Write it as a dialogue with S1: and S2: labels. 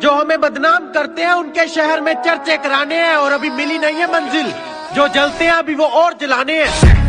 S1: जो हमें बदनाम करते हैं, उनके शहर में चर्चे कराने हैं और अभी मिली नहीं है मंजिल। जो जलते हैं, अभी वो और जलाने हैं।